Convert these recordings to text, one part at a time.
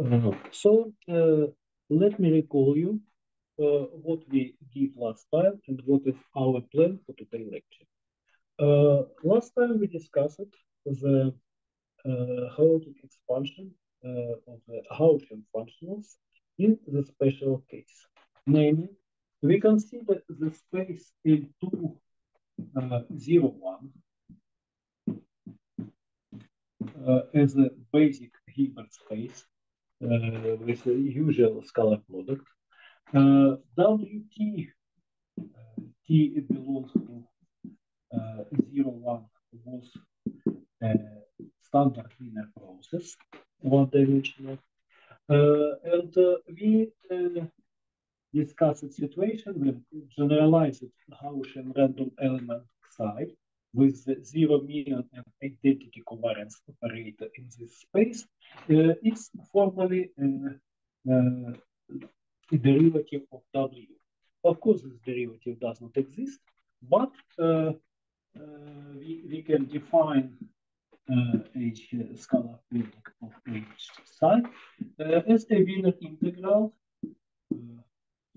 Uh, so let me recall you uh, what we did last time and what is our plan for today's lecture. Uh, last time we discussed the chaotic expansion uh, of the Gaussian functionals in the special case. Namely, we consider the space L2 uh, 0, 1 uh, as a basic Hilbert space with a usual scalar product. WT T belongs to uh, 0, 1 was a standard Wiener process, one dimensional. Uh, and we discussed a situation when generalized Gaussian random element psi with zero mean and identity covariance operator in this space uh, is formally uh, uh, a derivative of W. Of course, this derivative does not exist, but we, we can define uh, H scalar product of H psi uh, as a Wiener integral uh,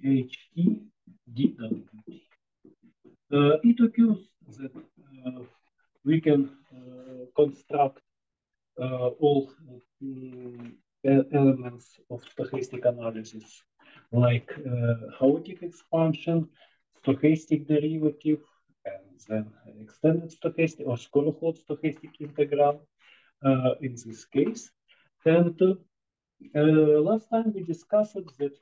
HT dWt. Uh, it occurs that uh, we can uh, construct uh, all elements of stochastic analysis like chaotic expansion, stochastic derivative, and then extended stochastic or Skorokhod stochastic integral uh, in this case. And uh, last time we discussed that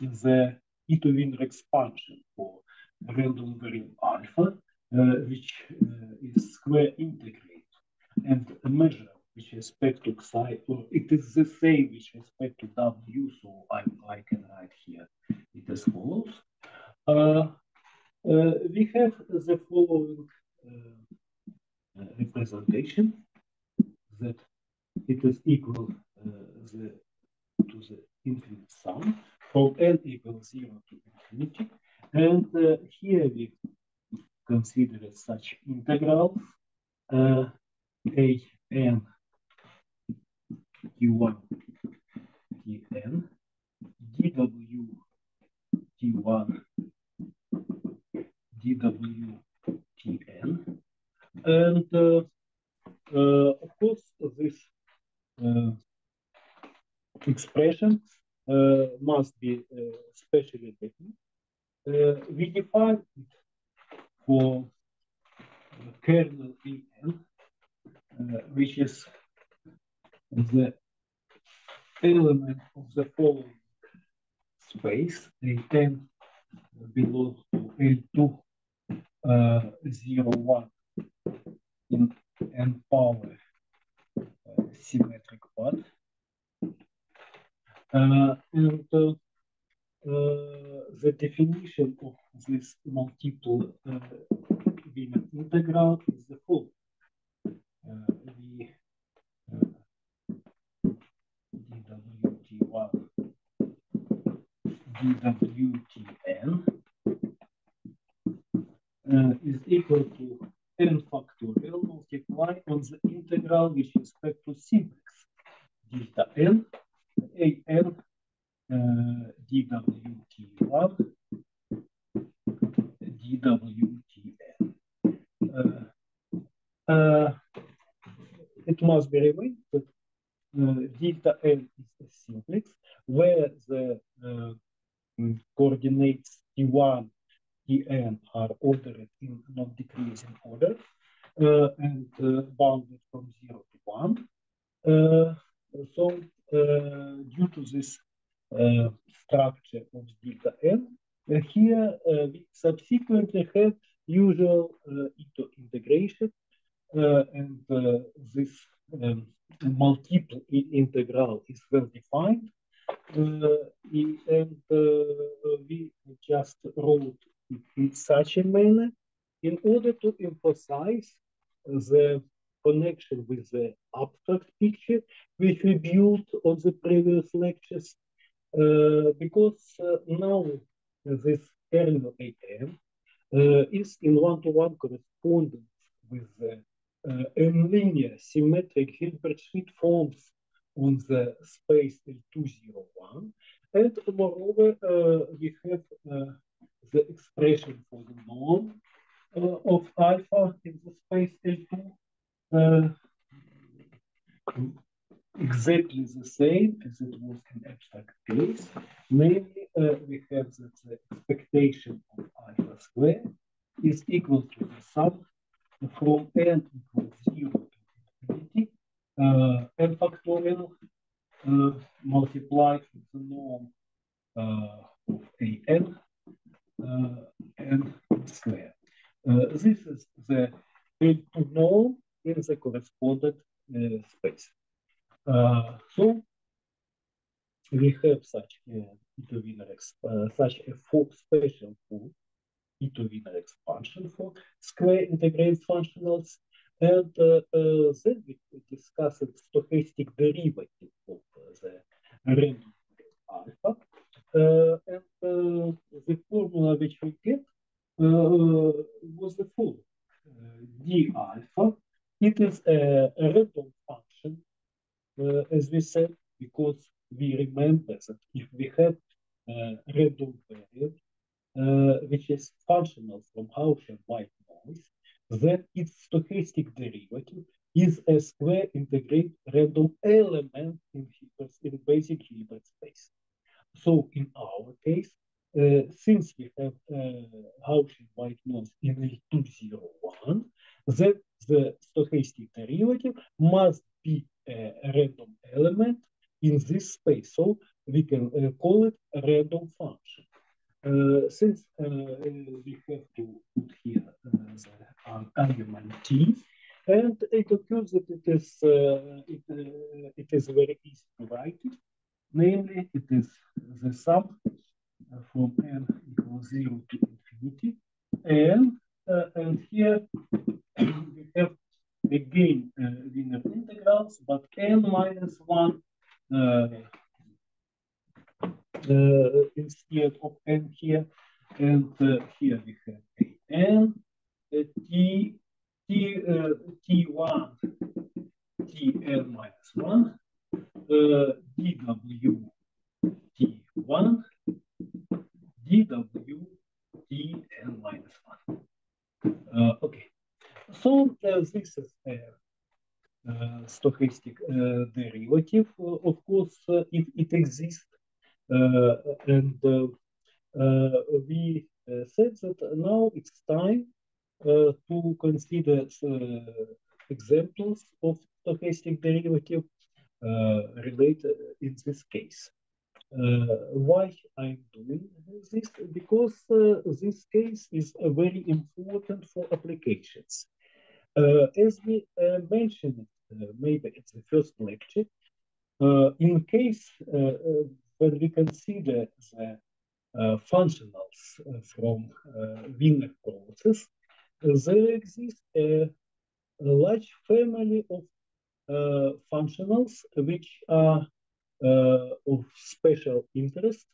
the Itô expansion for random variable alpha uh, which uh, is square integrate and a measure with respect to psi, or it is the same with respect to w, so I, I can write here it as follows. Uh, uh, we have the following uh, representation that it is equal uh, the, to the infinite sum from n equals 0 to infinity. And here we consider such integrals uh, a n q1 tn dw t1 dw tn and uh, uh, of course this uh, expression uh, must be uh, specially written. We define it for kernel En, uh, which is the element of the following space, A10 belongs to L2 uh, 0, 1 in n power uh, symmetric path. Uh, and uh, uh, the definition of this multiple uh, integral is the following. The dwt1 dwtn is equal to n factorial multiplied on the integral with respect to simplex delta n a n DWT1, DWTN. Uh, uh, must be uh, delta N is a simplex where the coordinates T1, Tn are ordered in non-decreasing order and bounded from 0 to 1. Uh, so due to this structure of delta n. Uh, here we subsequently have usual into integration and this um, multiple integral is well defined. and we just wrote in such a manner in order to emphasize the connection with the abstract picture which we built on the previous lectures uh, because uh, now this kernel AN uh, is in one-to-one -one correspondence with the n linear symmetric Hilbert-Schmidt forms on the space L201. And moreover, we have the expression for the norm of alpha in the space L2 exactly the same as it was in abstract case. Namely, uh, we have that the expectation of alpha square is equal to the sum from n equals 0 to infinity uh, n factorial uh, multiplied with the norm uh, of an uh, n square. Uh, this is the L2 norm in the correspondent uh, space. So we have such a Itô uh, such a full special full Itô expansion for square integrated functionals. And uh, uh, then we discussed stochastic derivative of the random alpha. And the formula which we get was the full d alpha. It is a random function uh, as we said, because we remember that if we have a random variable, uh, which is functional from Gaussian white noise, then its stochastic derivative is a square integrate random element in, in basic Hilbert space. So in our case, uh, since we have uh, Gaussian white noise in L201, then the stochastic derivative must be a random element in this space. So we can uh, call it a random function. Uh, since uh, we have to put here the argument t, and it occurs that it is it, it is very easy to write it. Namely, it is the sum from n equals 0 to infinity. And, uh, and here we have again uh, linear integrals, but n minus 1 uh, uh, instead of n here. And here we have n, t, t, t1, tn minus 1, dw t1, dw tn minus 1. Uh, okay, so uh, this is a uh, stochastic uh, derivative, uh, of course, uh, if it exists. and we said that now it's time to consider examples of stochastic derivative related in this case. Uh, why I'm doing this? Because uh, this case is uh, very important for applications. Uh, as we uh, mentioned, uh, maybe it's the first lecture, in case when we consider the functionals from Wiener process, there exists a, a, large family of functionals which are of special interest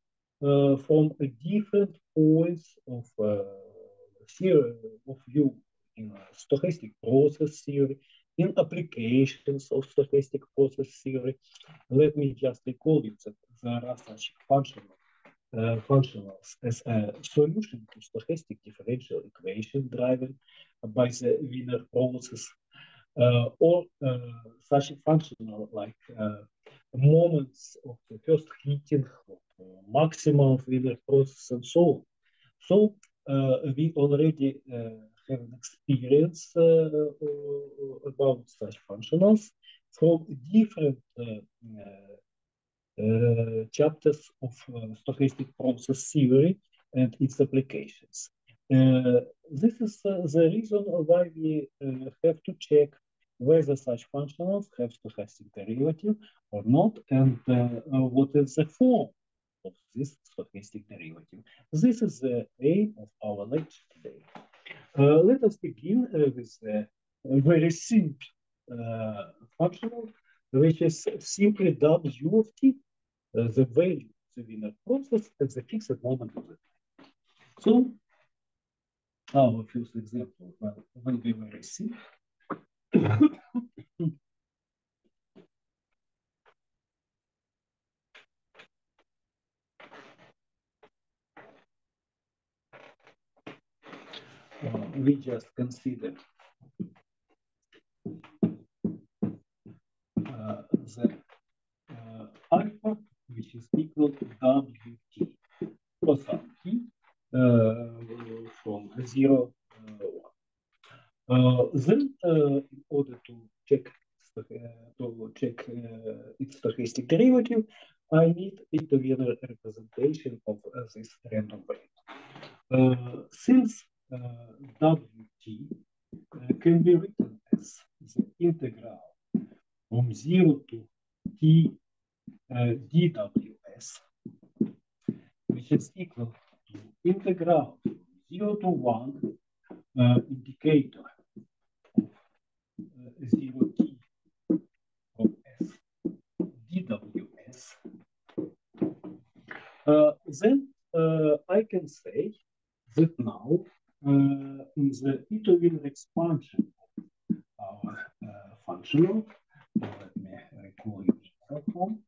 uh, from different points of uh, of view in stochastic process theory, in applications of stochastic process theory. Let me just recall you that there are such functional uh, functionals as a solution to stochastic differential equation driven by the Wiener process, uh, or uh, such a functional like uh, moments of the first heating, maximum of Wiener process, and so on. So uh, we already uh, have an experience uh, uh, about such functionals from different uh, chapters of stochastic process theory and its applications. this is the reason why we have to check whether such functionals have stochastic derivative or not, and uh, what is the form of this stochastic derivative. This is the aim of our lecture today. Uh, let us begin uh, with a very simple uh, functional, which is simply W of t, the value the Wiener process at the fixed moment of the time. So our first example will be very simple. Uh, we just considered uh, the uh, alpha, which is equal to wt, plus t uh, from 0 uh, 1 then, in order to check to check its stochastic derivative, I need a together representation of this random variable. since wt can be written as the integral from 0 to t dws, which is equal to integral from 0 to 1 uh, indicator uh, 0 t of dws, uh, then uh, I can say that now uh, the Itovian expansion of our uh, functional let me recall it form.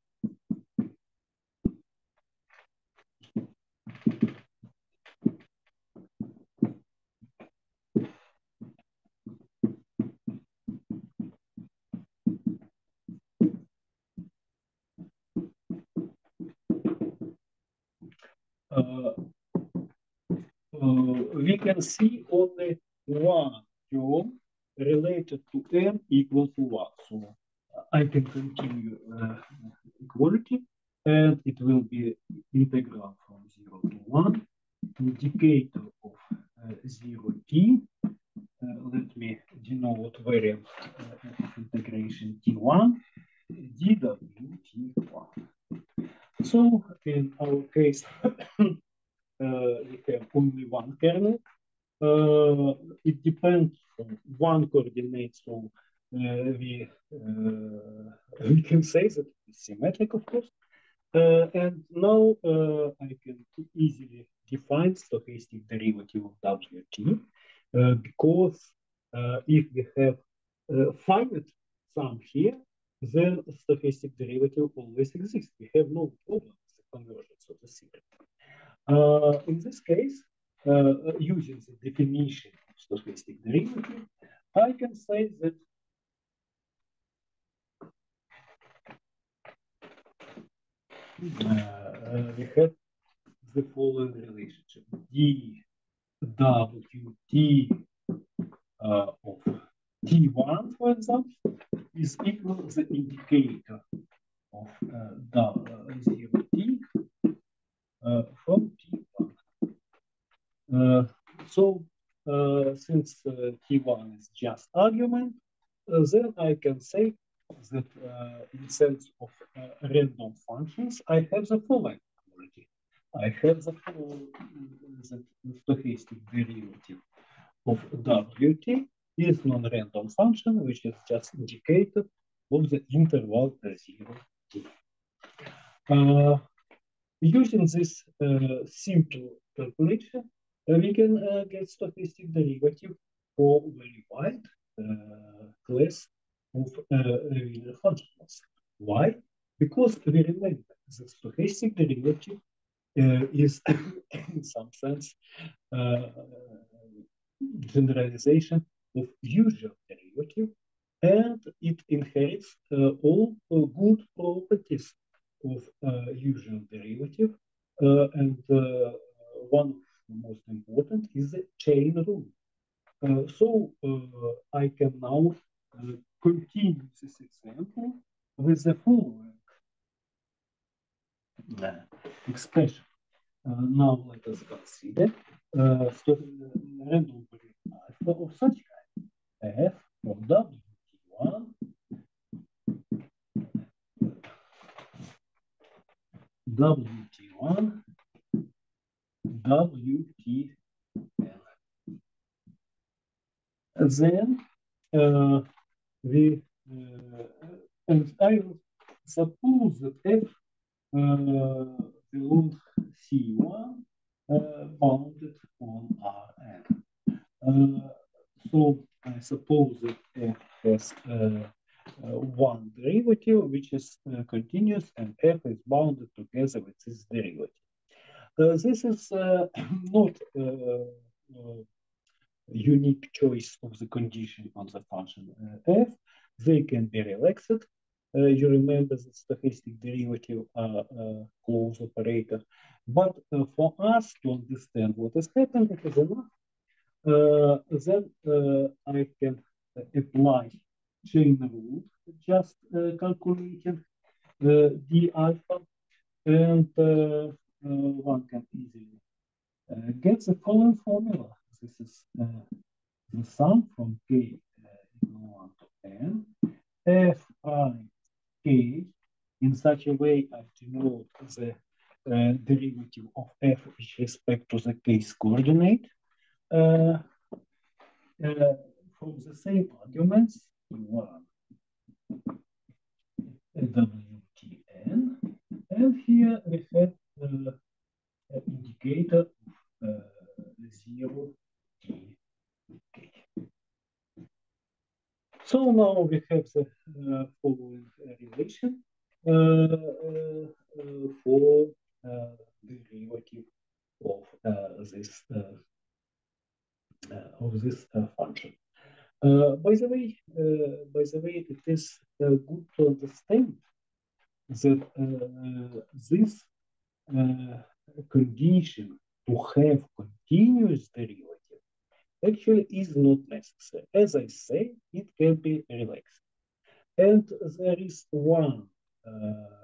We can see only one term related to n equal to 1. So I can continue uh, equality and it will be integral from 0 to 1, indicator of uh, 0 t. Uh, let me denote variable uh, integration t1, dw t1. So in our case, we have only one kernel. It depends on one coordinate, so we we can say that it's symmetric, of course. Uh, and now eh, I can easily define stochastic derivative of Wt eh, because if we have finite sum here, then stochastic derivative always exists. We have no problem with the convergence of the theorem. Uh, in this case, uh, using the definition of stochastic derivative, I can say that uh, we have the following relationship. D W T uh, of T1, for example, is equal to the indicator of uh, W, 0 T uh, from T1. Uh, so uh, since uh, T1 is just argument, then I can say that uh, in sense of uh, random functions, I have the following quality. I have the, the stochastic derivative of wt is non-random function, which is just indicated of the interval 0 t. Uh, using this uh, simple calculation, uh, we can uh, get stochastic derivative for very wide uh, class of uh, functions. Why? Because we remember the stochastic derivative is in some sense generalization of usual derivative and it inherits uh, all uh, good properties of uh, usual derivative and one of the most important is the chain rule. so I can now continue this example with the following uh, expression. Uh, now let us consider uh, uh, random alpha of such f of wt1 wt1 wtn. Then uh, we uh, and I suppose that F uh, belongs C1 uh, bounded on Rn. so I suppose that F has uh, one derivative which is uh, continuous and f is bounded together with this derivative. Uh, this is uh, not unique choice of the condition on the function f, they can be relaxed. you remember the stochastic derivative close operator. But for us to understand what is happening, it is enough uh, then uh, I can apply chain rule, just uh, calculating d alpha, and one can easily get the following formula. This is the sum from k equal 1 to n, f i k in such a way I denote the uh, derivative of f with respect to the case coordinate uh, uh, from the same arguments, one WTN, and here we have uh, an indicator of uh, zero T. So now we have the uh, following relation uh, uh, for derivative of this uh, of this uh, function. Uh, by the way, by the way, it is good to understand that this condition to have continuous derivative actually is not necessary. As I say, it can be relaxed. And there is one uh,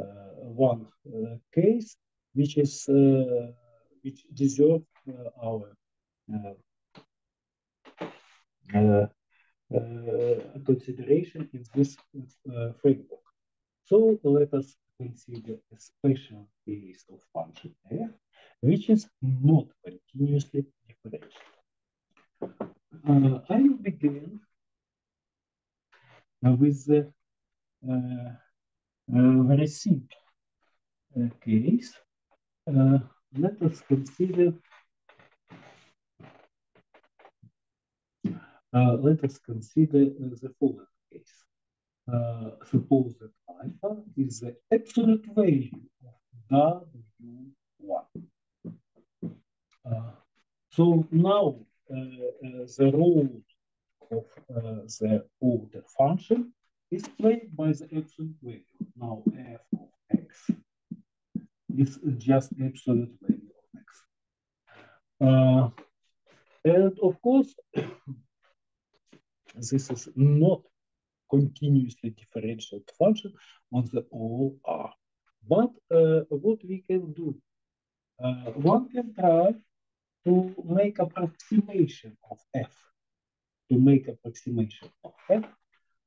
uh, one uh, case which is which deserves our uh, uh, consideration in this uh, framework. So let us consider a special case of function f, which is not continuously differentiable. Uh, I will begin with the uh, uh, very simple case. let us consider Uh, let us consider the following case. Suppose that alpha is the absolute value of W1. so now the role of the order function is played by the absolute value. Now f of x is just absolute value of x. Uh, and of course, this is not continuously differentiated function on the OR. But uh, what we can do, uh, one can try to make approximation of f, to make approximation of f.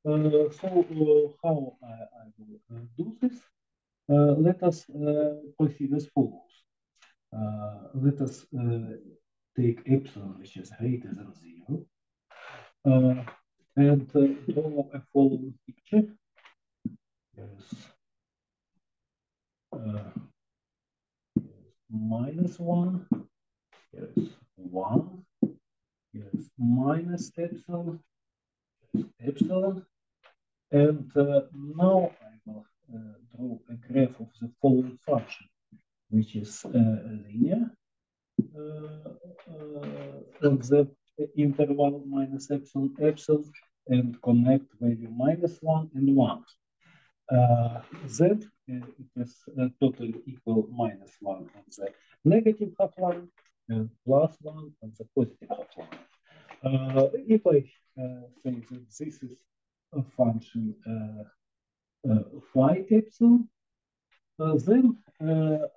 Uh, so uh, how I, I will uh, do this? Uh, let us proceed as follows. let us take epsilon, which is greater than zero, uh, and draw a following picture. Yes. Uh, minus one, yes, one, yes, minus epsilon, yes, epsilon. And uh, now I will uh, draw a graph of the following function, which is uh, linear. Uh, uh, of the interval minus epsilon epsilon and connect value minus 1 and 1. Uh, Z uh, it is uh, totally equal minus 1 on the negative half line and plus 1 on the positive half line. Uh, if I uh, say that this is a function uh, uh, phi epsilon, then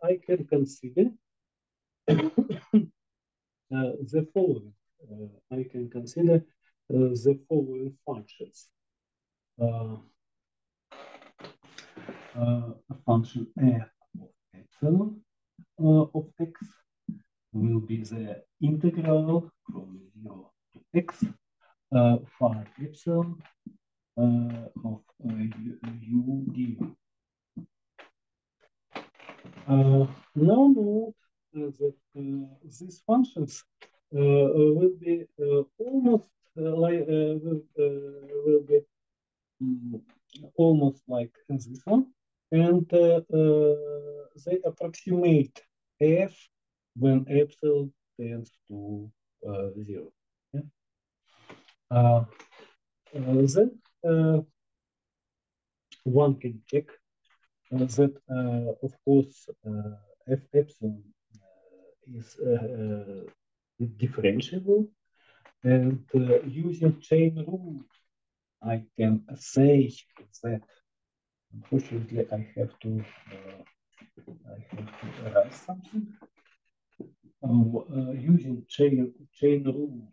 I can consider the following. I can consider the following functions. a function f of epsilon of x will be the integral from 0 to x uh, phi epsilon uh, of uh, u du. Uh, now note uh, that uh, these functions Uh, uh, will be almost like will, be um, almost like this one, and uh, they approximate f when epsilon tends to zero. Yeah? then one can check that, of course, f epsilon is differentiable and using chain rule I can say that unfortunately I have to uh, I have to write something. Uh, using chain chain rule,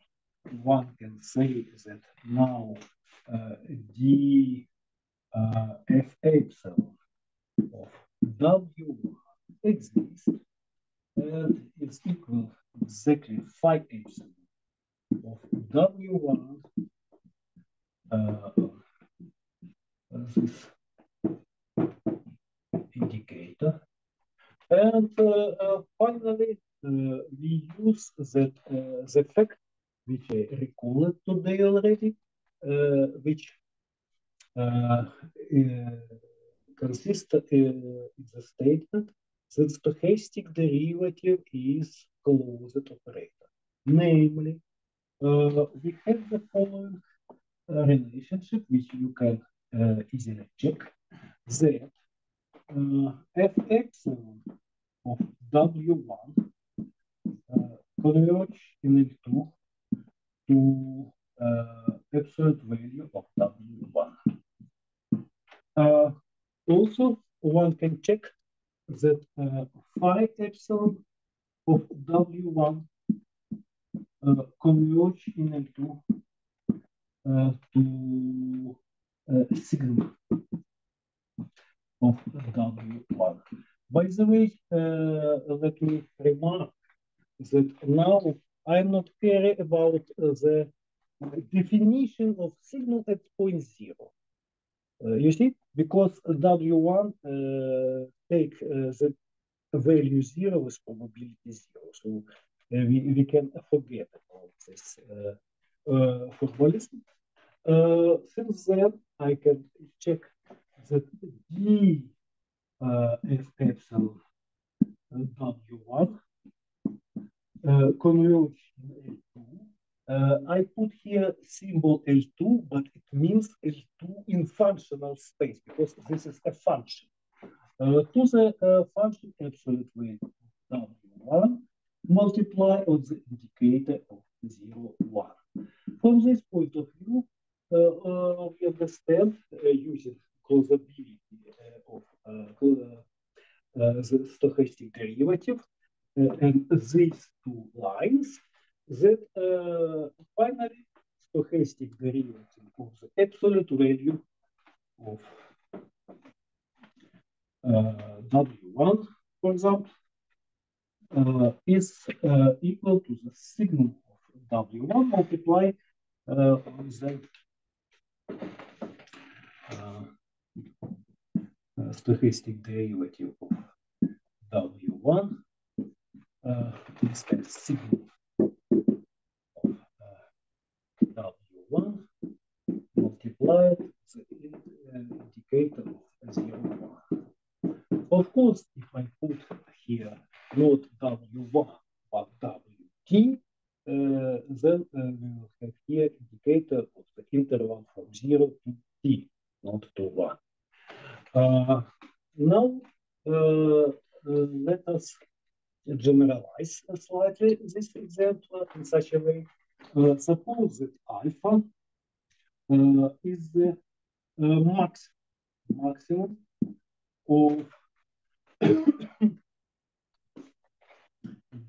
one can say that now uh, d uh, f epsilon of w exists and is equal exactly phi epsilon of w1 uh, this indicator. And uh, uh, finally, uh, we use that the fact which I recalled today already, which consists in the statement that stochastic derivative is closed operator. Namely, uh, we have the following uh, relationship which you can uh, easily check that f epsilon of w1 uh, converge in L2 to absolute value of w1. Uh, also, one can check that phi epsilon of w1 uh, converge in L2 uh, to uh, signum of W1. By the way, uh, let me remark that now I'm not care about the definition of signum at point zero. Uh, you see, because W1 uh, take the value zero with probability zero. So we, we can forget about this formalism. since then, I can check that d uh, f epsilon w1 uh, converge in L2. Uh, I put here symbol L2, but it means L2 in functional space because this is a function. To the function absolute value W1 multiply on the indicator of 0, 1. From this point of view, we understand using closability of the stochastic derivative and these two lines that finally stochastic derivative of the absolute value of W1, for example, uh, is uh, equal to the signum of W1 multiplied with the stochastic derivative of W1 uh, is a signum of uh, W1 multiplied the indicator of 0, 1. Of course, if I put here not W1 but WT, uh, then uh, we will have here indicator of the interval from 0 to t, not to 1. Uh, now, uh, uh, let us generalize slightly this example in such a way. suppose that alpha is the max maximum of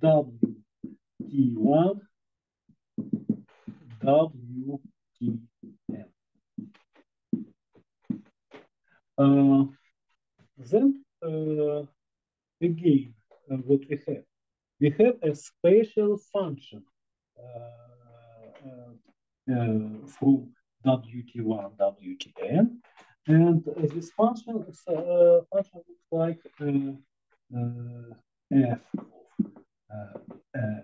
WT1 WTN. Uh, then uh, again, uh, what we have? We have a spatial function uh, uh, uh, from WT1, WTN, and this function, uh, function looks like uh, uh, f of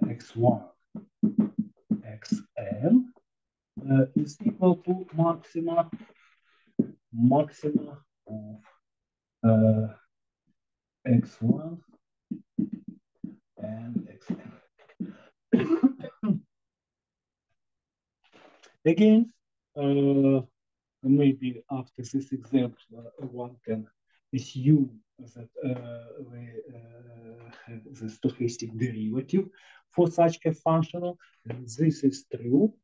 x1 xn is equal to maxima maxima of uh, x1 and xn. Again, uh, maybe after this example, uh, one can assume that uh, we have the stochastic derivative for such a functional. This is true.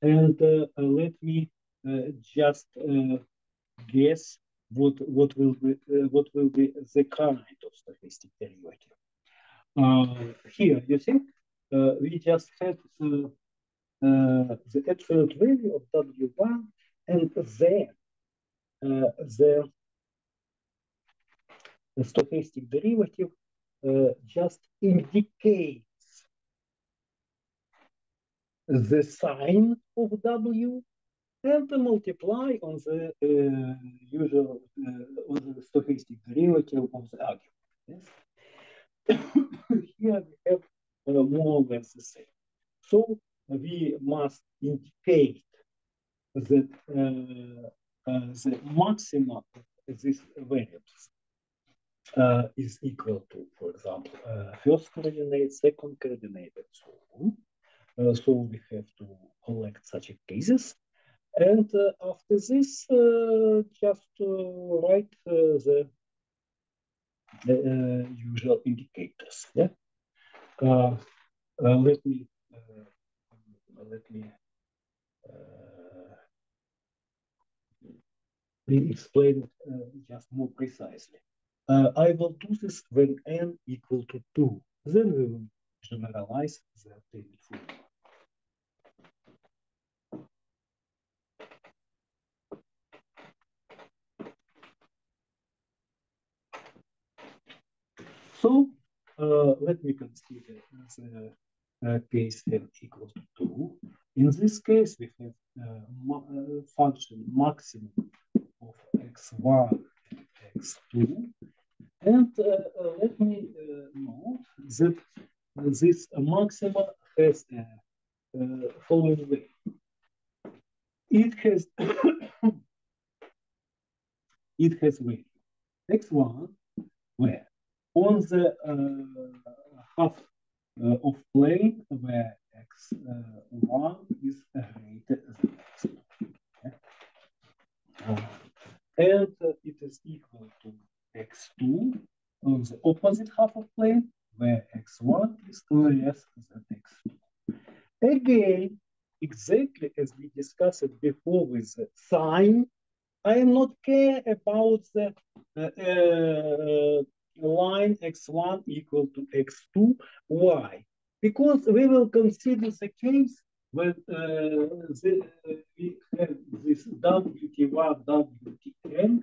And let me just guess what what will be uh, what will be the kind of stochastic derivative. Uh, here, you see, uh, we just had the, the absolute value of W1 and then the, the stochastic derivative just indicates the sign of W and the multiply on the uh, usual uh, on the stochastic derivative of the argument. Yes? Here we have uh, more or less the same. So we must indicate that uh, uh, the maximum of these variables uh, is equal to, for example, first coordinate, second coordinate, and so on. so we have to collect such cases and uh, after this, uh, just uh, write the, the usual indicators. Yeah. let me let me explain it uh, just more precisely. Uh, I will do this when n equal to 2. Then we will generalize the obtained formula. So uh, let me consider the uh, case n equals to 2. In this case, we have uh, uh, function maximum x1 and x2. And uh, uh, let me note that this maximum has a following way. It has it has value x1 where on the uh, half uh, of plane where x1 is greater than x2. Okay? And it is equal to x2 on the opposite half of plane where x1 is less than x2. Again, exactly as we discussed before with the sign, I am not care about the uh, uh, line x1 equal to x2. Why? Because we will consider the case when uh, uh, we have this WT1, WTN,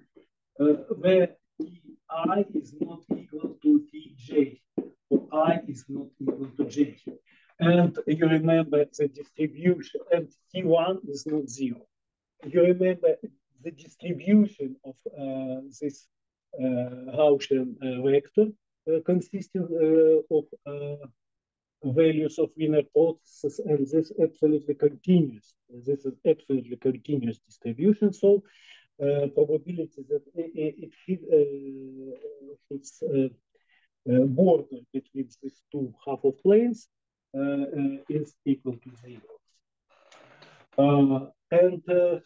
uh, where Ti is not equal to Tj, or i is not equal to j. And you remember the distribution, and T1 is not zero. You remember the distribution of uh, this Gaussian vector consisting of values of Wiener processes, and this absolutely continuous. This is absolutely continuous distribution. So uh, probability that it, uh, hits uh, border between these two half of planes is equal to zero. and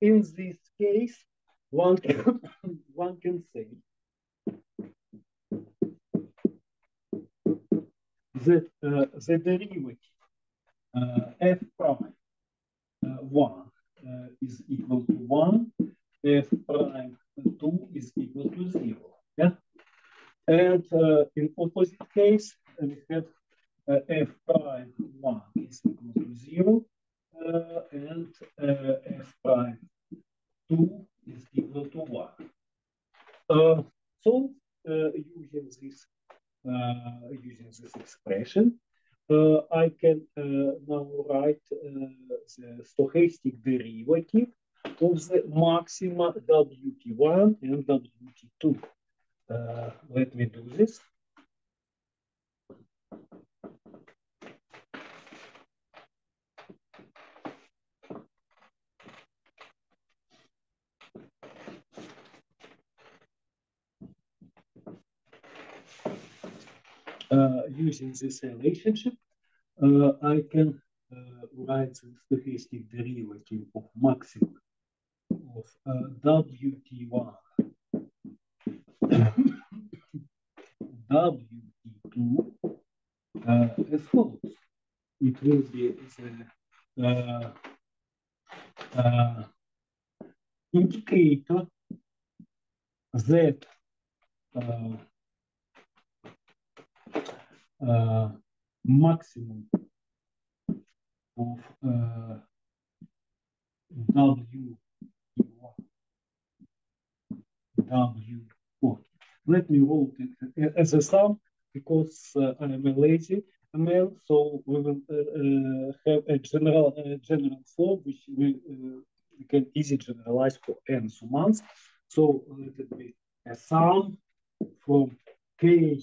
in this case, one can, one can say that the derivative f prime uh, 1 uh, is equal to 1, f prime 2 is equal to 0. Yeah? And in opposite case, we have f prime 1 is equal to 0, stochastic derivative of the maxima WT1 and WT2. let me do this. uh, using this relationship, uh, I can uh, the stochastic derivative of maximum of uh, WT1 WT2 uh, as follows. It will be the uh, uh, indicator that uh, maximum of uh, W W Write it as a sum because uh, I am a lazy man, so we will uh, uh, have a general general form which we, we can easily generalize for n summands. So let it be a sum from k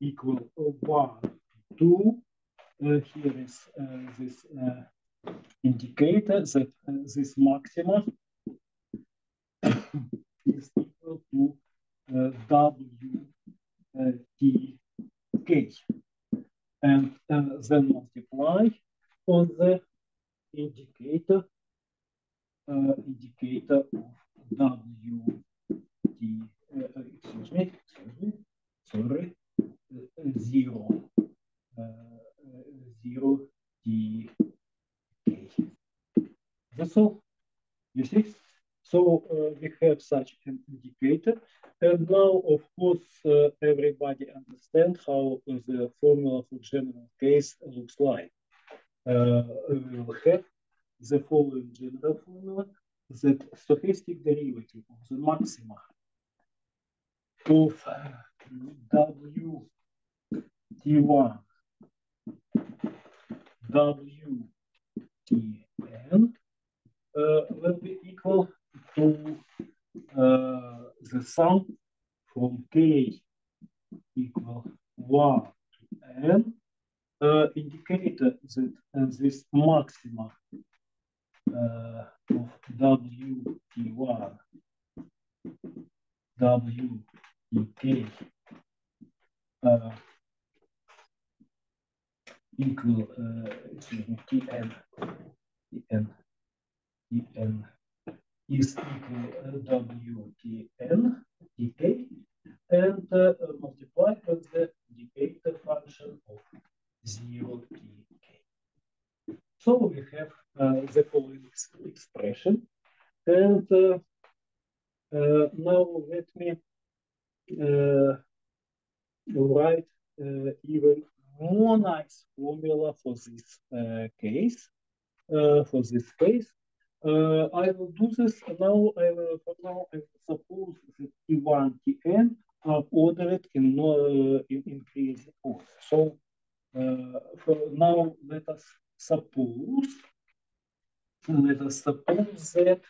equal 1 to uh, here is this indicator that this maxima is equal to W T K and then multiply on the indicator uh, indicator of W T uh, excuse me excuse me sorry uh, zero zero T K that's all you see? So uh, we have such an indicator. And now, of course, uh, everybody understands how the formula for general case looks like. Uh, we will have the following general formula, that stochastic derivative of the maxima of W T1 W uh, will be equal to uh, the sum from k equal 1 to n uh, indicated that uh, this maxima uh, of wt1 wtk uh, equal uh, excuse me is equal WTN, dk, and uh, multiply with the indicator function of 0 tk. So we have uh, the following expression. And uh, now let me write even more nice formula for this case. for this case, I will do this now. I will, for now, I suppose that T1, Tn are ordered in, uh, in increasing order. So uh, for now, let us suppose, let us suppose that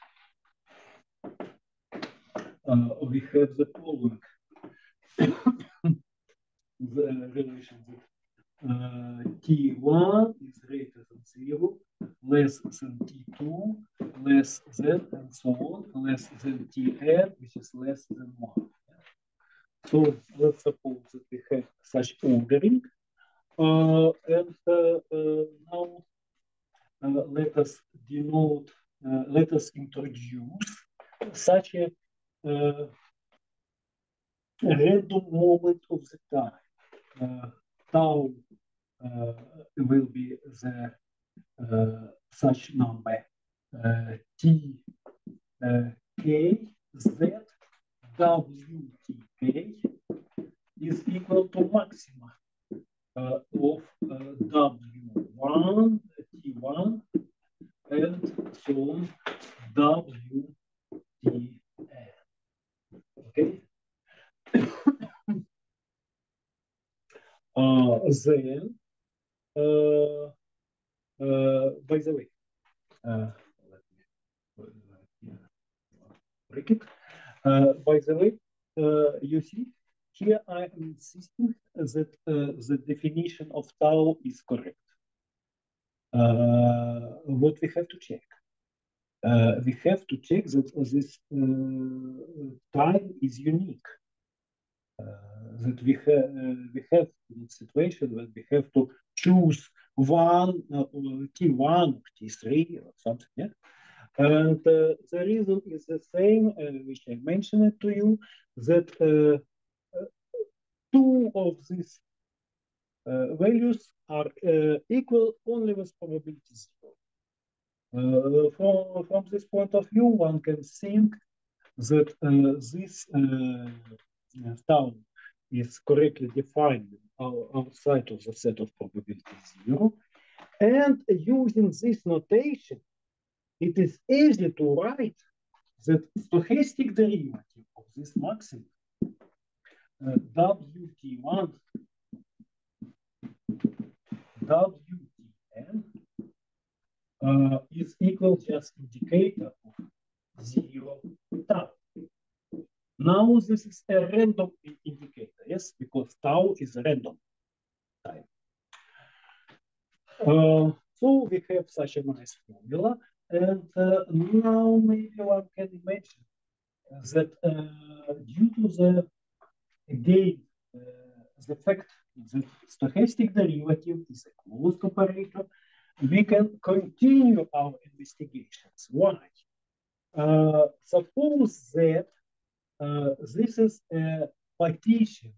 uh, we have the following and so on, less than Tn, which is less than 1. So let's suppose that we have such ordering. Uh, and uh, uh, now uh, let us denote, uh, let us introduce such a uh, random moment of the time. tau will be the such number. Then uh, uh, by the way, uh, break it. by the way, you see here I am insisting that the definition of tau is correct. what we have to check? Uh, we have to check that this uh, time is unique. Uh, that we have we have situation that we have to choose one T1 or T3 or something. Yeah? And uh, the reason is the same, uh, which I mentioned to you, that uh, two of these values are equal only with probability zero. Uh, from, from this point of view, one can think that uh, this uh, tau is correctly defined outside of the set of probabilities zero. And using this notation, it is easy to write that stochastic derivative of this maximum uh, WT1 WTN uh, is equal just indicator of zero tau. Now this is a random indicator, yes, because tau is random time. Uh, so we have such a nice formula and uh, now maybe one can imagine that uh, due to the, again, uh, the fact that stochastic derivative is a closed operator, we can continue our investigations. Why? Uh, suppose that this is a partition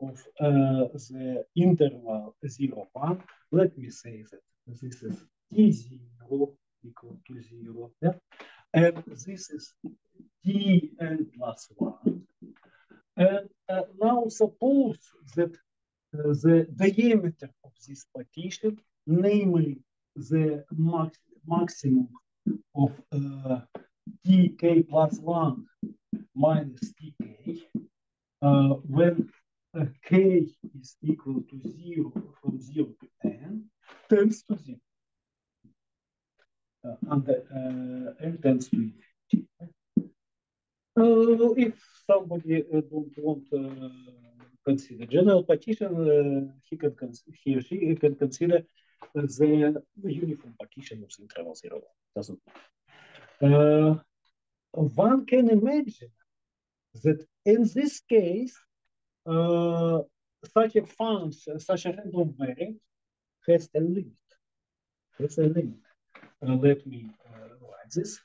of uh, the interval 0, 1. Let me say that this is t0 equal to zero. Yeah? And this is Tn plus one. And uh, now suppose that uh, the diameter of this partition, namely the max maximum of uh, tk plus 1 minus tk, uh, when uh, k is equal to 0 from 0 to n, tends to 0 under uh, evidence to uh, if somebody uh, don't want to consider general partition, he can he or she can consider the uniform partition of the interval zero. Doesn't uh, one can imagine that in this case, uh, such a function, such a random variable has a limit. Has a limit. Uh, let me write this.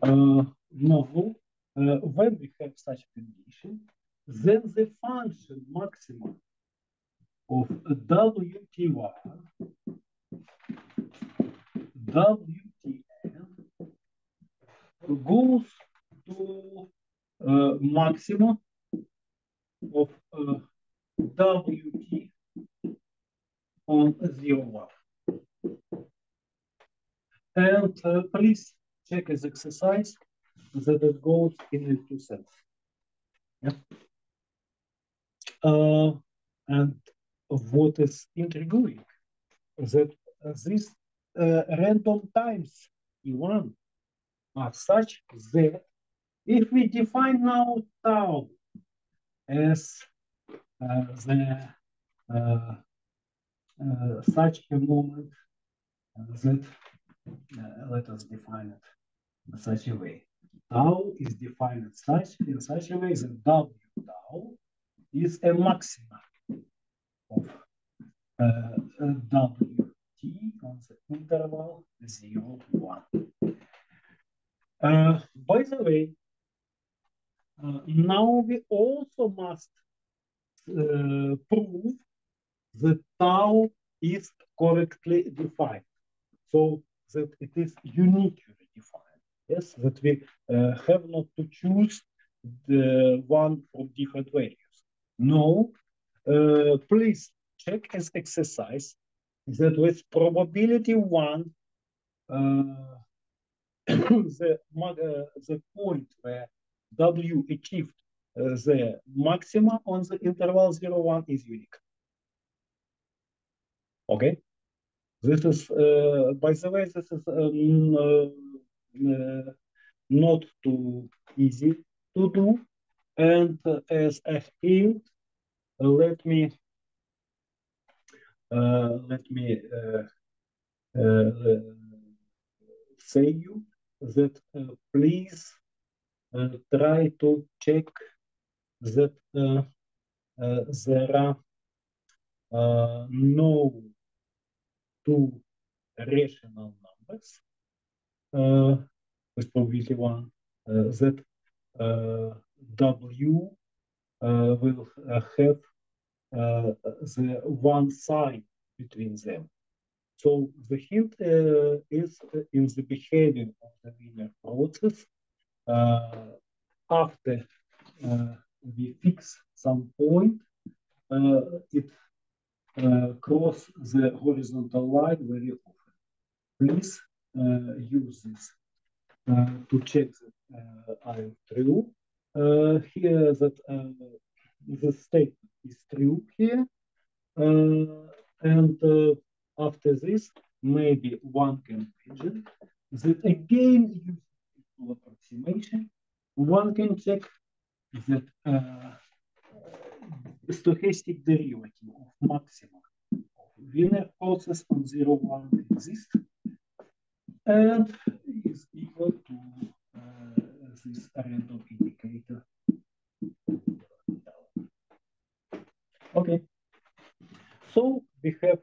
Uh, no, uh, when we have such condition, then the function maximum of WT1, WT goes to uh, maximum of uh, WT on zero. One. And uh, please check this exercise that it goes in cells. Yeah. Uh, and what is intriguing that these uh, random times E1 are such that if we define now tau as uh, the uh, uh, such a moment that let us define it in such a way. Tau is defined such in such a way that W tau is a maximum of uh, WT on the interval 0, 1. Uh, by the way, uh, now we also must uh, prove that tau is correctly defined. So that it is uniquely defined. Yes, that we uh, have not to choose the one from different values. No, uh, please check as exercise that with probability one, uh, the, uh, the point where W achieved uh, the maxima on the interval 0, 1 is unique. Okay? This is, uh, by the way, this is um, not too easy to do. And as a hint, let me let me say you that please try to check that there are uh, no two rational numbers Eh, with probability one eh, that eh, W will have the one sign between them. So the hint uh, is in the behavior of the Wiener process. Uh, after uh, we fix some point, it cross the horizontal line very often. Please use this to check that am true. here that the statement is true here. and after this, maybe one can imagine that again using approximation, one can check that uh, stochastic derivative of maximum of Wiener process on 0, 1 exists and is equal to uh, this random indicator. Okay, so we have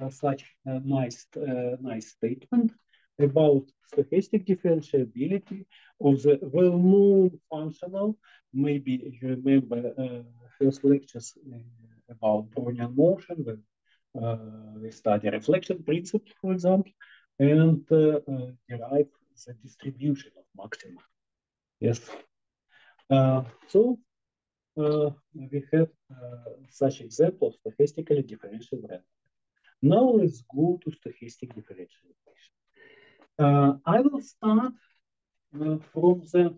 uh, such a nice, uh, nice statement about stochastic differentiability of the well-known functional. Maybe you remember uh, first lectures about Brownian motion when uh, we study reflection principle, for example, and uh, uh, derive the distribution of maxima. Yes. so we have such example of stochastically differential random. Now let's go to stochastic differentiation. Uh, I will start uh, from the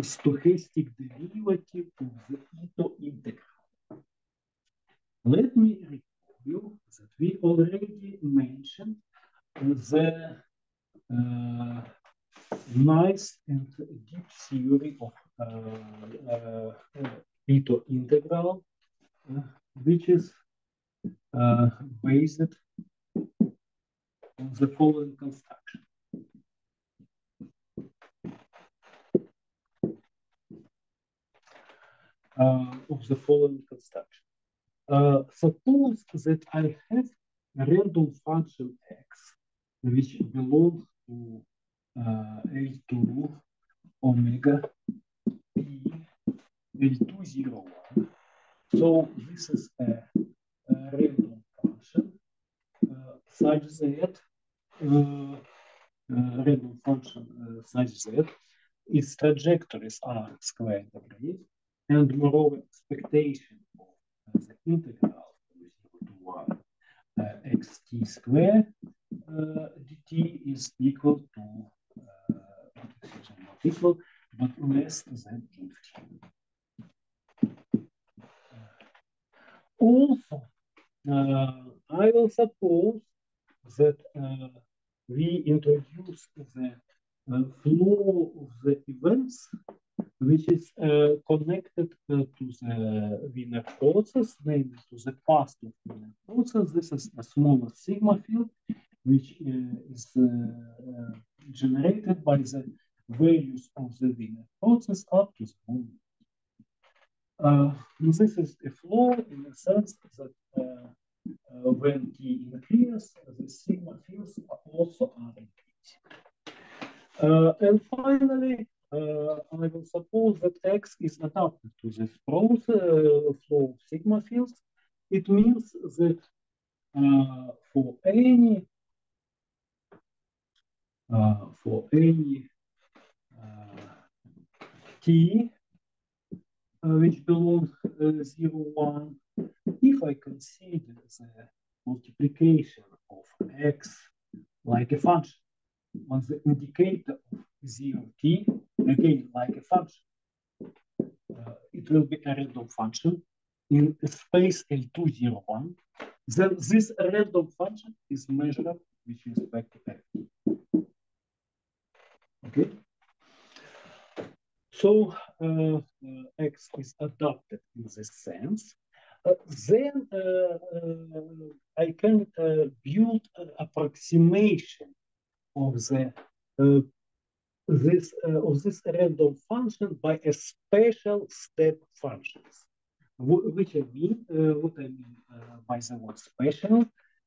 stochastic derivative of the Itô integral. Let me you that we already mentioned the uh, nice and deep theory of uh, uh, Itô integral, uh, which is uh, based on the following construction. Uh, of the following construction. Uh, suppose that I have a random function x which belongs to uh, L2 omega p L201. So this is a random function. Such that random function such that its trajectories are square degree and moreover expectation the integral to 1 uh, xt square uh, dt is equal to not equal but less than infinity. Also, uh, I will suppose that we introduce the flow of the events which is uh, connected uh, to the Wiener process, namely to the past of Wiener process. This is a smaller sigma field, which uh, is generated by the values of the Wiener process up to the moment. Uh, this is a flow in the sense that uh, uh, when T increases, the sigma fields also are increasing. and finally, Uh, I will suppose that X is adapted to this process, uh, flow of sigma fields. It means that uh, for any for any t uh, which belongs uh, 0, 1, if I consider the multiplication of x like a function on the indicator of 0t, again, like a function, uh, it will be a random function in space L201, then this random function is measured with respect to x. Okay. So uh, uh, X is adopted in this sense. Uh, then I can uh, build an approximation of the uh, this uh, of this random function by a special step functions. which I mean, uh, what I mean uh, by the word special,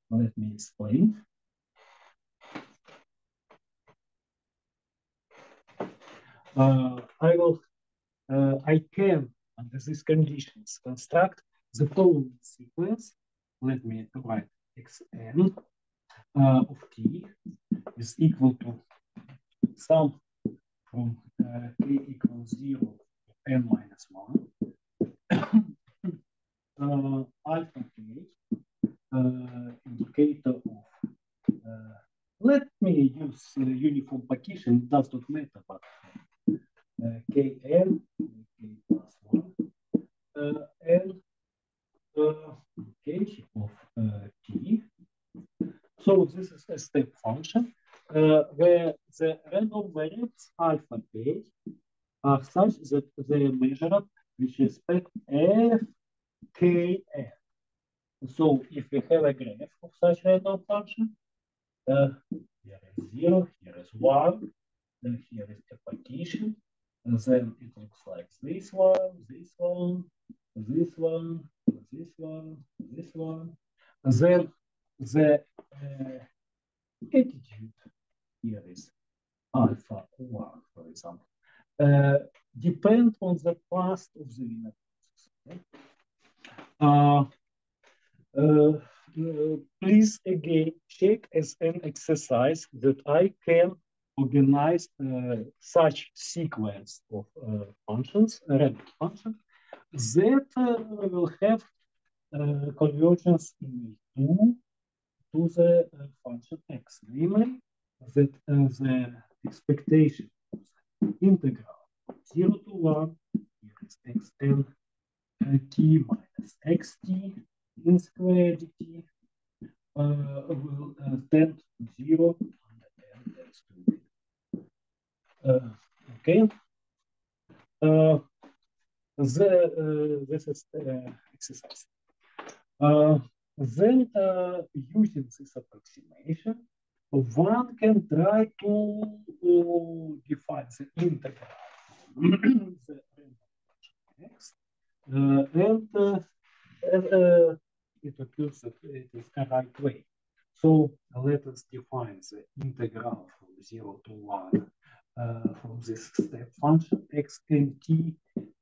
let me explain. Uh, I will, uh, I can, under these conditions, construct the following sequence. Let me write xn uh, of t is equal to sum from uh, k equals 0 to n minus 1 uh, alpha k uh, indicator of uh, let me use uh, uniform partition it does not matter but uh, kn k plus 1 uh, and uh, k of uh, t so this is a step function uh, where the random variables alpha k are such that they are measured with respect f kn. So if we have a graph of such random function, uh, here is zero, here is one, then here is a partition, and then it looks like this one, this one, this one, this one, this one. And then the attitude here is alpha 1, for example, uh, depend on the past of the. Okay? Uh, please again check as an exercise that I can organize such sequence of functions, random functions, that will have convergence in two to the function x, namely that the expectation integral 0 to 1 here is xn uh, t minus xt in square dt uh, will uh, tend to 0 and tends to uh, okay. Uh, the, uh, this is uh, exercise. Uh, then uh, using this approximation one can try to uh, define the integral the x uh, and uh, uh, it occurs that it is a right way. So let us define the integral from 0 to 1 uh, from this step function x and t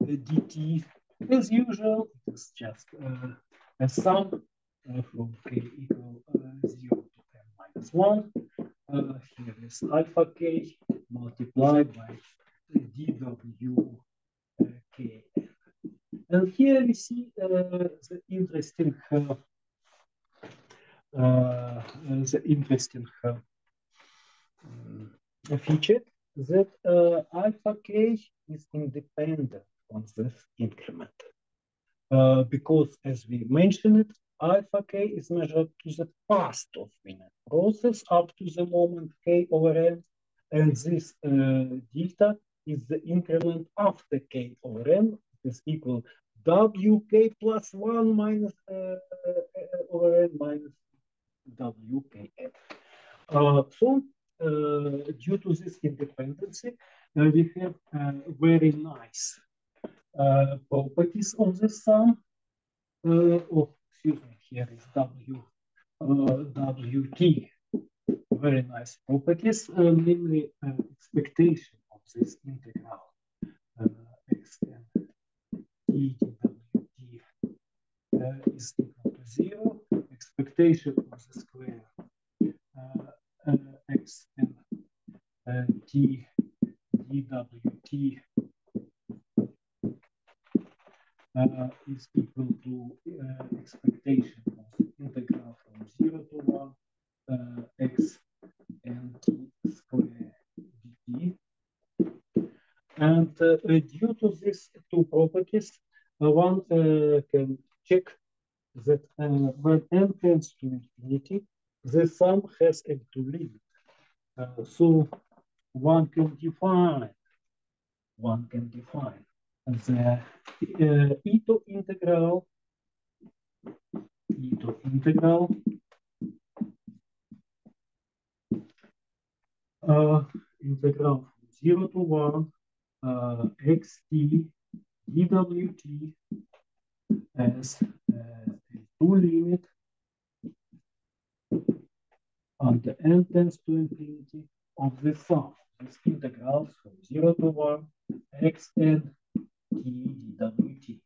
dt. As usual, it is just a sum from k equal 0 to n minus 1. here is alpha k multiplied by dw k. And here we see uh, the interesting uh, uh, the interesting feature that alpha k is independent on this increment. Uh, because as we mentioned, alpha k is measured to the past of Wiener process up to the moment k over n, and this uh, delta is the increment after k over n is equal wk plus 1 minus uh, uh, over n minus wkn. Uh, so uh, due to this independency, uh, we have very nice properties of the sum. oh, excuse me, here is w wt. Very nice properties, namely expectation of this integral uh, is equal to zero. Expectation of the square uh, uh, x uh, t dwt uh, is equal to uh, expectation of integral from zero to one uh, x and square dt. And uh, due to these two properties, uh, one uh, can check that uh, when n tends to infinity, the sum has a limit. Uh, so one can define, one can define the uh, to integral, e integral uh, integral from 0 to 1 uh, xt dwt as uh, a 2 limit on the n tends to infinity of the sum. Of the integrals from 0 to 1 xn dwt.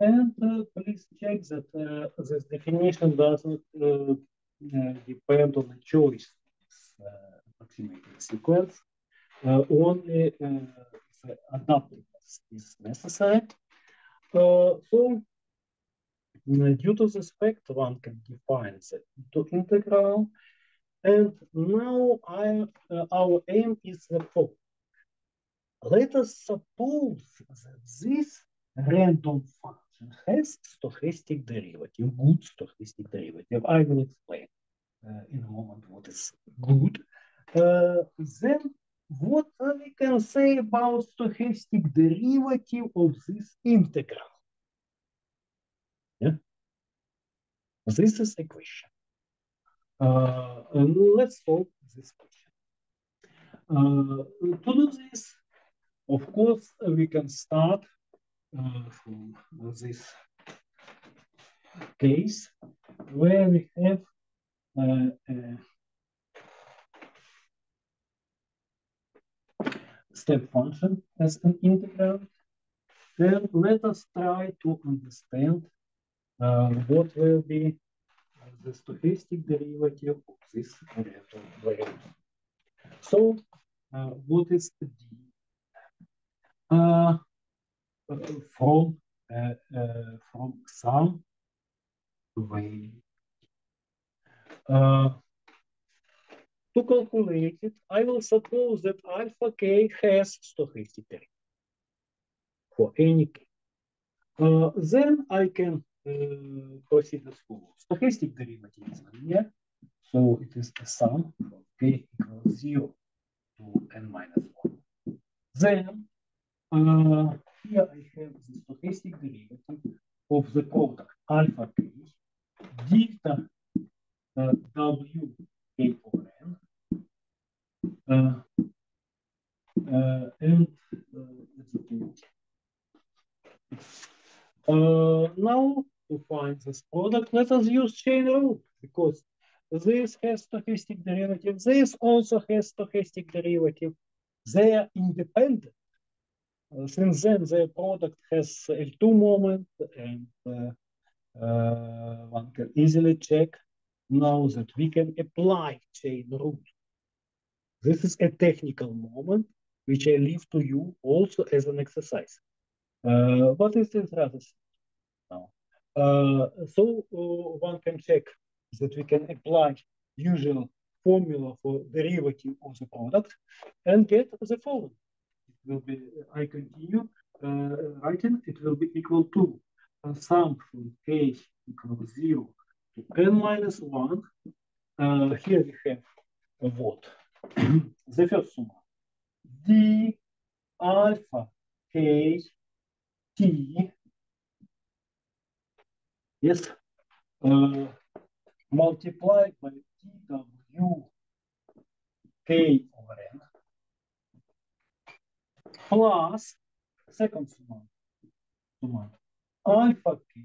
And uh, please check that uh, this definition does not uh, uh depend on the choice of uh, approximating sequence. Uh, only the adaptiveness is necessary. so due to this fact, one can define the integral. And now I, our aim is the following. Let us suppose that this random function has stochastic derivative, good stochastic derivative. I will explain uh, in a moment what is good. Uh, then what we can say about stochastic derivative of this integral? Yeah. This is a question. Uh, let's solve this question. Uh, to do this, of course, we can start uh, from this case where we have uh, a step function as an integral. Then let us try to understand uh, what will be the stochastic derivative of this variable. So, uh, what is d? Uh, from uh, uh, from some way Uh, to calculate it, I will suppose that alpha k has stochasticity for any k. Uh, then I can uh, proceed as follows. Stochastic derivative is linear, so it is the sum from k equals 0 to n minus 1. Then uh, here I have the stochastic derivative of the product alpha k delta uh, w k over n uh, uh, and uh, now to find this product, let us use chain rule because this has stochastic derivative. This also has stochastic derivative. They are independent. Since then, the product has L2 moment and uh, uh, one can easily check now that we can apply chain rule this is a technical moment, which I leave to you also as an exercise. Uh, what is this rather now? So one can check that we can apply usual formula for derivative of the product and get the following. Will be, I continue uh, writing, it will be equal to a sum from k equals 0 to n minus 1. Uh, here we have a what? the first one, d alpha k t, yes, uh, multiplied by tw k over n plus second sum, sum alpha k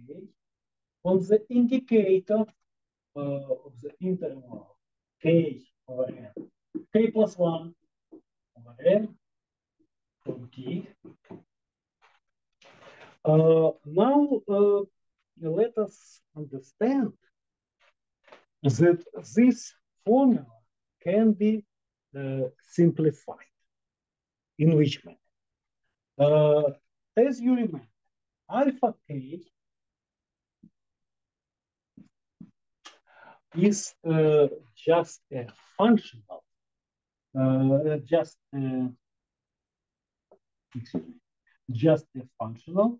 on the indicator uh, of the interval k over n k plus 1 over n from t. Uh, now, uh, let us understand that this formula can be uh, simplified. In which manner? Uh, as you remember, alpha k is uh, just a functional uh, just uh, just a functional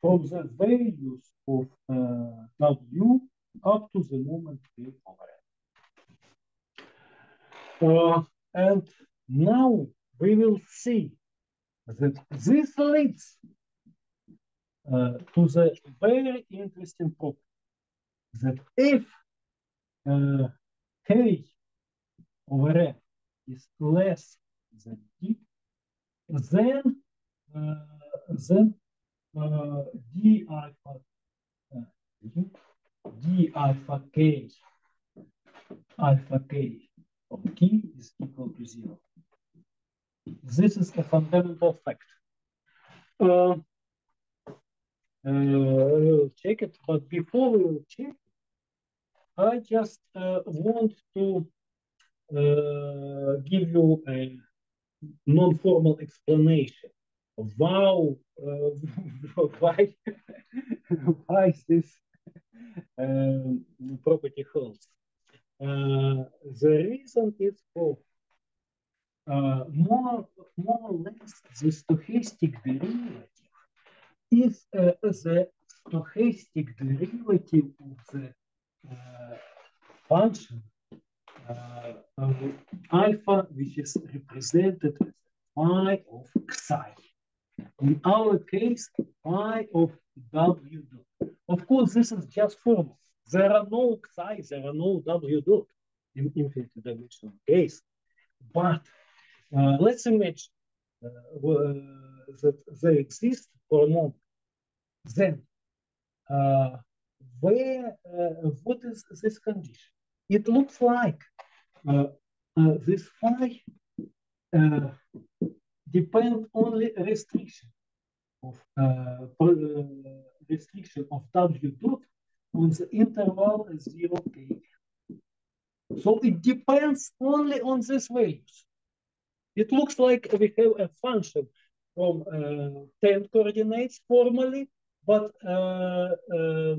from the values of uh, W up to the moment K over N. and now we will see that this leads uh, to the very interesting property that if uh, k over n is less than d, then uh, then uh, d alpha d alpha k alpha k of t is equal to zero. This is a fundamental fact. Uh, we'll check it, but before we will check, I just want to give you a non-formal explanation of uh, why, why this um, property holds. Uh, the reason is for more, more or less the stochastic derivative is the stochastic derivative of the uh, function uh, alpha, which is represented as phi of psi. In our case, phi of w dot. Of course, this is just formal. There are no psi, there are no w dot in infinite dimensional case. But let's imagine uh, that they exist for a moment. Then, uh, where, uh, what is this condition? It looks like uh, uh, this phi depend only restriction of restriction of w dot on the interval 0 k. So it depends only on these values. It looks like we have a function from uh, 10 coordinates formally, but uh, uh,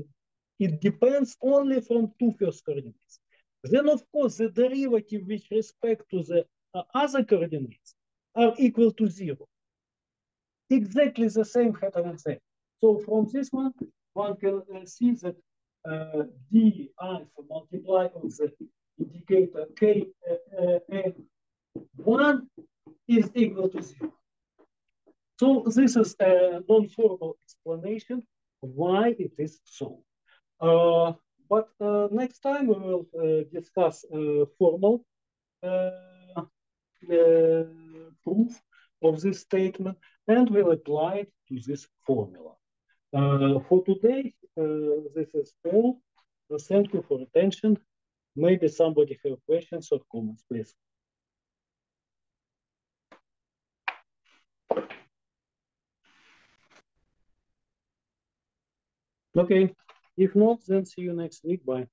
it depends only from two first coordinates. Then, of course, the derivative with respect to the uh, other coordinates are equal to zero. Exactly the same happens there. So from this one, one can uh, see that uh, d alpha multiply the indicator k uh, uh, 1 is equal to zero. So this is a non-formal explanation why it is so. Uh, but uh, next time we will uh, discuss uh, formal uh, uh, proof of this statement and we'll apply it to this formula. for today, this is all. thank you for attention. Maybe somebody have questions or comments, please. Okay, if not, then see you next week. Bye.